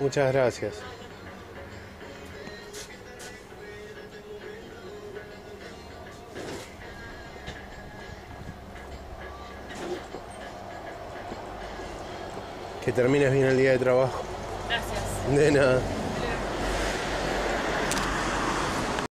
Muchas gracias. Que termines bien el día de trabajo. Gracias. De nada.